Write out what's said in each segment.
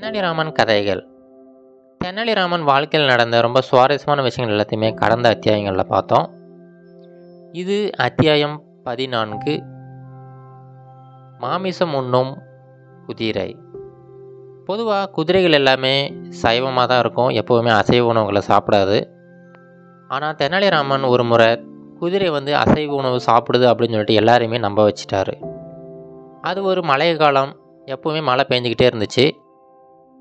தெனாலிராமன் கதைகள். தெனாலிராமன் வாழ்க்கையில் நடந்த ரொம்ப சுவாரஸ்யமான விஷயங்கள் எல்லாத்தையுமே கடந்த அத்தியாயங்களில் பார்த்தோம். இது அத்தியாயம் பதினான்கு. மாமிசம் உண்ணும் குதிரை. பொதுவாக குதிரைகள் எல்லாமே சைவமாக தான் இருக்கும். எப்போவுமே அசைவ உணவுகளை சாப்பிடாது. ஆனால் தெனாலிராமன் ஒரு முறை குதிரை வந்து அசைவ உணவு சாப்பிடுது அப்படின்னு சொல்லிட்டு எல்லாரையுமே நம்ப வச்சிட்டாரு. அது ஒரு மழை காலம் எப்போவுமே மழை பெஞ்சிக்கிட்டே இருந்துச்சு.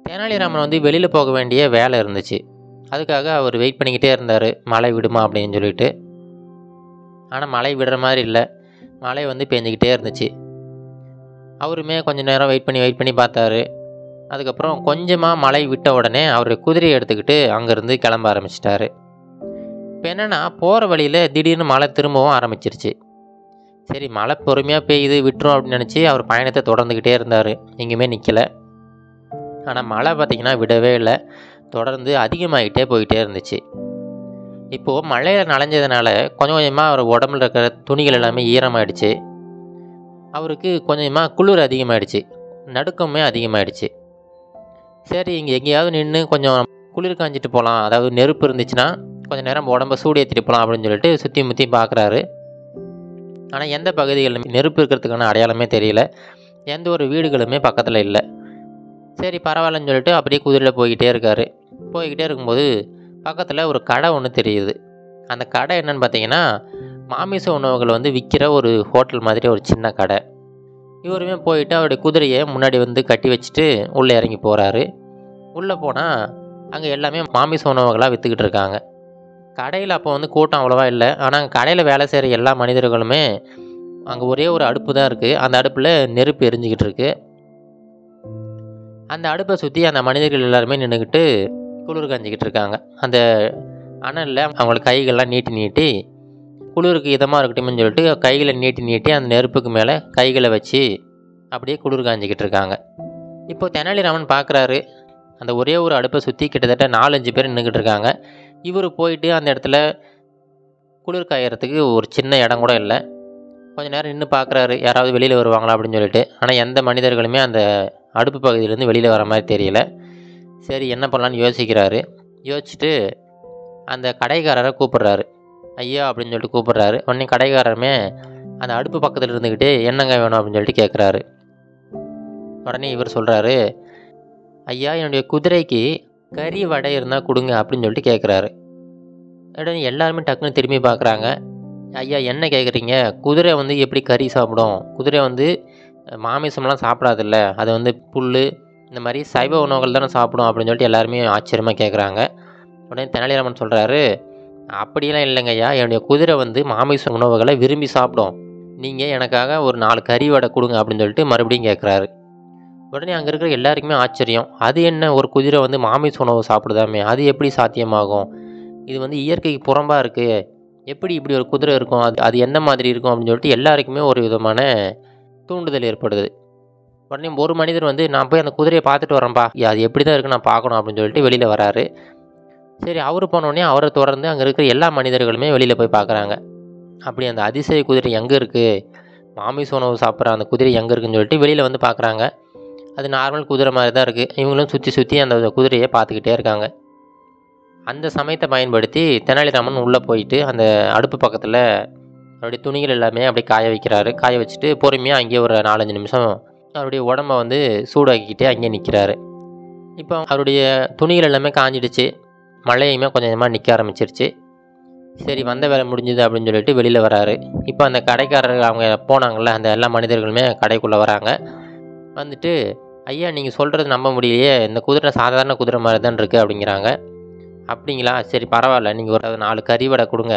தெனாலிராமன் வந்து வெளியில் போக வேண்டிய வேலை இருந்துச்சு. அதுக்காக அவர் வெயிட் பண்ணிக்கிட்டே இருந்தார். மழை விடுமா அப்படின்னு சொல்லிட்டு. ஆனால் மழை விடுற மாதிரி இல்லை. மழை வந்து பெஞ்சிக்கிட்டே இருந்துச்சு. அவருமே கொஞ்ச நேரம் வெயிட் பண்ணி வெயிட் பண்ணி பார்த்தாரு. அதுக்கப்புறம் கொஞ்சமாக மழை விட்ட உடனே அவர் குதிரையை எடுத்துக்கிட்டு அங்கேருந்து கிளம்ப ஆரம்பிச்சிட்டாரு. இப்போ என்னென்னா போகிற வழியில் திடீர்னு மழை திரும்பவும் ஆரம்பிச்சிருச்சு. சரி மழை பொறுமையாக பெய்யுது விட்டுரும் அப்படின்னு நினச்சி அவர் பயணத்தை தொடர்ந்துக்கிட்டே இருந்தார். எங்கேயுமே நிற்கலை ஆனால் மழை பார்த்திங்கன்னா விடவே இல்லை. தொடர்ந்து அதிகமாகிட்டே போயிட்டே இருந்துச்சு. இப்போது மழையில் நனைஞ்சதுனால கொஞ்சம் கொஞ்சமாக அவர் உடம்புல இருக்கிற துணிகள் எல்லாமே ஈரமாயிடுச்சு. அவருக்கு கொஞ்சம் கொஞ்சமாக குளிர் அதிகமாகிடுச்சு நடுக்கமே அதிகமாகிடுச்சு சரி இங்கே எங்கேயாவது நின்று கொஞ்சம் குளிர் காஞ்சிட்டு போகலாம் அதாவது நெருப்பு இருந்துச்சுன்னா கொஞ்சம் நேரம் உடம்ப சூடு ஏற்றிட்டு போகலாம் அப்படின்னு சொல்லிட்டு சுற்றி முற்றி பார்க்குறாரு ஆனால் எந்த பகுதிகளிலும் நெருப்பு இருக்கிறதுக்கான அடையாளமே தெரியல. எந்த ஒரு வீடுகளுமே பக்கத்தில் இல்லை. சரி பரவாயில்லன்னு சொல்லிட்டு அப்படியே குதிரையில் போய்கிட்டே இருக்கார். போய்கிட்டே இருக்கும்போது பக்கத்தில் ஒரு கடை ஒன்று தெரியுது. அந்த கடை என்னன்னு பார்த்தீங்கன்னா மாமிச உணவுகள் வந்து விற்கிற ஒரு ஹோட்டல் மாதிரி ஒரு சின்ன கடை. இவருமே போயிட்டு அவருடைய குதிரையை முன்னாடி வந்து கட்டி வச்சுட்டு உள்ளே இறங்கி போகிறாரு உள்ளே போனால் அங்கே எல்லாமே மாமிச உணவுகளாக விற்றுக்கிட்டு இருக்காங்க. கடையில் அப்போ வந்து கூட்டம் அவ்வளோவா இல்லை. ஆனால் அங்கே கடையில் வேலை செய்கிற எல்லா மனிதர்களுமே அங்கே ஒரே ஒரு அடுப்பு தான் இருக்குது அந்த அடுப்பில் நெருப்பு எரிஞ்சிக்கிட்டு இருக்குது அந்த அடுப்பை சுற்றி அந்த மனிதர்கள் எல்லாருமே நின்றுக்கிட்டு குளிர் காஞ்சிக்கிட்டு இருக்காங்க. அந்த அனலில் அவங்கள கைகள்லாம் நீட்டி நீட்டி குளிருக்கு இதமாக இருக்கட்டும்னு சொல்லிட்டு கைகளை நீட்டி நீட்டி அந்த நெருப்புக்கு மேலே கைகளை வச்சு அப்படியே குளிர் காஞ்சிக்கிட்டு இருக்காங்க. இப்போ தெனாலிராமன் பார்க்குறாரு அந்த ஒரே ஒரு அடுப்பை சுற்றி கிட்டத்தட்ட நாலஞ்சு பேர் நின்றுக்கிட்டு இருக்காங்க. இவர் போயிட்டு அந்த இடத்துல குளிர் காயறதுக்கு ஒரு சின்ன இடம் கூட இல்லை. கொஞ்ச நேரம் நின்று பார்க்குறாரு யாராவது வெளியில் வருவாங்களா அப்படின்னு சொல்லிட்டு. ஆனால் எந்த மனிதர்களுமே அந்த அடுப்பு பகுதியிலேருந்து வெளியில் வர மாதிரி தெரியல. சரி என்ன பண்ணலான்னு யோசிக்கிறாரு. யோசிச்சுட்டு அந்த கடைக்காரரை கூப்பிட்றாரு. ஐயா அப்படின்னு சொல்லிட்டு கூப்பிட்றாரு. உடனே கடைக்காரருமே அந்த அடுப்பு பக்கத்தில் இருந்துக்கிட்டு என்னங்க வேணும் அப்படின்னு சொல்லிட்டு கேட்குறாரு உடனே இவர் சொல்கிறாரு ஐயா என்னுடைய குதிரைக்கு கறி வடை இருந்தால் கொடுங்க அப்படின்னு சொல்லிட்டு கேட்குறாரு உடனே எல்லாருமே டக்குன்னு திரும்பி பார்க்குறாங்க ஐயா என்ன கேட்குறீங்க குதிரை வந்து எப்படி கறி சாப்பிடும்? குதிரை வந்து மாமிசம்லாம் சாப்பிடாதில்ல. அது வந்து புல் இந்த மாதிரி சைவ உணவுகள் தானே சாப்பிடும் அப்படின்னு சொல்லிட்டு எல்லாருமே ஆச்சரியமாக கேட்குறாங்க உடனே தெனாலிராமன் சொல்கிறாரு அப்படியெல்லாம் இல்லைங்கய்யா என்னுடைய குதிரை வந்து மாமிச உணவுகளை விரும்பி சாப்பிடும். நீங்கள் எனக்காக ஒரு நாலு கறி வடை கொடுங்க அப்படின்னு சொல்லிட்டு மறுபடியும் கேட்குறாரு உடனே அங்கே இருக்கிற எல்லாருக்குமே ஆச்சரியம். அது என்ன? ஒரு குதிரை வந்து மாமிச உணவு சாப்பிடுதாமே. அது எப்படி சாத்தியமாகும்? இது வந்து இயற்கைக்கு புறம்பாக இருக்குது எப்படி இப்படி ஒரு குதிரை இருக்கும்? அது அது எந்த மாதிரி இருக்கும்? அப்படின்னு சொல்லிட்டு எல்லாருக்குமே ஒரு விதமான தூண்டுதல் ஏற்படுது. உடனே ஒரு மனிதர் வந்து நான் போய் அந்த குதிரையை பார்த்துட்டு வரேன்ப்பா அது எப்படி தான் இருக்குது நான் பார்க்கணும் அப்படின்னு சொல்லிட்டு வெளியில் வராரு. சரி அவர் போனோடனே அவரை தொடர்ந்து அங்கே இருக்கிற எல்லா மனிதர்களுமே வெளியில் போய் பார்க்குறாங்க. அப்படி அந்த அதிசய குதிரை எங்கே இருக்குது மாமிச உணவு சாப்பிட்ற அந்த குதிரை எங்கே இருக்குன்னு சொல்லிட்டு வெளியில் வந்து பார்க்குறாங்க. அது நார்மல் குதிரை மாதிரி தான் இருக்குது இவங்களும் சுற்றி சுற்றி அந்த குதிரையை பார்த்துக்கிட்டே இருக்காங்க. அந்த சமயத்தை பயன்படுத்தி தெனாலிராமன் உள்ளே போயிட்டு அந்த அடுப்பு பக்கத்தில் அவருடைய துணிகள் எல்லாமே அப்படியே காய வைக்கிறாரு. காய வச்சுட்டு பொறுமையாக அங்கேயே ஒரு நாலஞ்சு நிமிஷம் அவருடைய உடம்ப வந்து சூடாக்கிக்கிட்டே அங்கேயே நிற்கிறாரு இப்போ அவருடைய துணிகள் எல்லாமே காஞ்சிடுச்சு. மழையுமே கொஞ்சம் கொஞ்சமாக நிற்க ஆரம்பிச்சிருச்சு. சரி வந்த வேலை முடிஞ்சுது அப்படின்னு சொல்லிட்டு வெளியில் வராரு. இப்போ அந்த கடைக்காரர் அவங்க போனாங்கள்ல அந்த எல்லா மனிதர்களுமே கடைக்குள்ளே வராங்க. வந்துட்டு ஐயா நீங்கள் சொல்கிறது நம்ப முடியலையே. இந்த குதிரை சாதாரண குதிரை மாதிரி தான் இருக்குது அப்படிங்கிறாங்க. அப்படிங்களா? சரி பரவாயில்ல. நீங்கள் ஒரு நாலு கறி வடை கொடுங்க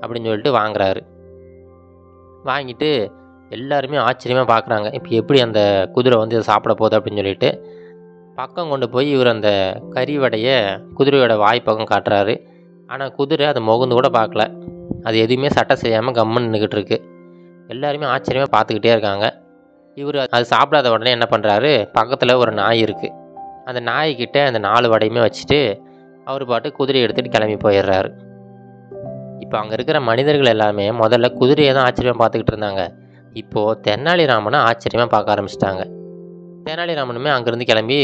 அப்படின்னு சொல்லிட்டு வாங்குறாரு. வாங்கிட்டு எல்லாருமே ஆச்சரியமாக பார்க்குறாங்க இப்போ எப்படி அந்த குதிரை வந்து இதை சாப்பிட போகுது அப்படின்னு சொல்லிட்டு. பக்கம் கொண்டு போய் இவர் அந்த கறி வடையை குதிரையோட வாய்ப்பக்கம் காட்டுறாரு. ஆனால் குதிரை அதை முகந்து கூட பார்க்கல. அது எதுவுமே சட்டை செய்யாமல் கம்முன்னு நின்றுக்கிட்டு இருக்கு. எல்லாருமே ஆச்சரியமாக பார்த்துக்கிட்டே இருக்காங்க. இவர் அது சாப்பிடாத உடனே என்ன பண்ணுறாரு பக்கத்தில் ஒரு நாய் இருக்குது அந்த நாய்கிட்ட அந்த நாலு வடையுமே வச்சுட்டு அவர் பாட்டு குதிரையை எடுத்துகிட்டு கிளம்பி போயிடுறாரு. இப்போ அங்கே இருக்கிற மனிதர்கள் எல்லாமே முதல்ல குதிரையை தான் ஆச்சரியமாக பார்த்துக்கிட்டு இருந்தாங்க. இப்போது தெனாலிராமனை ஆச்சரியமாக பார்க்க ஆரம்பிச்சிட்டாங்க. தெனாலிராமனுமே அங்கேருந்து கிளம்பி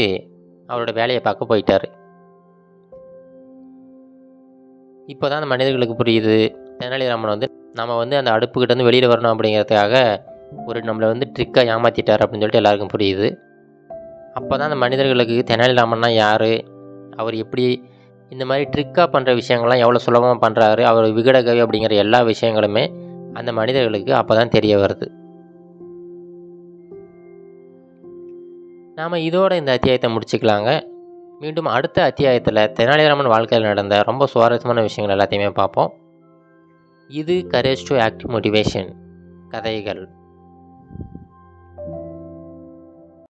அவரோட வேலையை பார்க்க போயிட்டார். இப்போ தான் அந்த மனிதர்களுக்கு புரியுது தெனாலிராமன் வந்து நம்ம வந்து அந்த அடுப்புக்கிட்டேருந்து வெளியில் வரணும் அப்படிங்கிறதுக்காக ஒரு நம்மளை வந்து ட்ரிக்காக ஏமாற்றிட்டார் அப்படின்னு சொல்லிட்டு எல்லாருக்கும் புரியுது. அப்போ தான் அந்த மனிதர்களுக்கு தெனாலிராமன்னா யார் அவர் எப்படி இந்த மாதிரி ட்ரிக்காக பண்ணுற விஷயங்கள்லாம் எவ்வளோ சுலபமாக பண்ணுறாரு அவர் விகடகவி அப்படிங்கிற எல்லா விஷயங்களுமே அந்த மனிதர்களுக்கு அப்போ தான் தெரிய வருது. நாம் இதோட இந்த அத்தியாயத்தை முடிச்சுக்கலாங்க. மீண்டும் அடுத்த அத்தியாயத்தில் தெனாலிராமன் வாழ்க்கையில் நடந்த ரொம்ப சுவாரஸ்யமான விஷயங்கள் எல்லாத்தையுமே பார்ப்போம். இது கரேஜ் டு ஆக்டிவ் மோட்டிவேஷன் கதைகள்.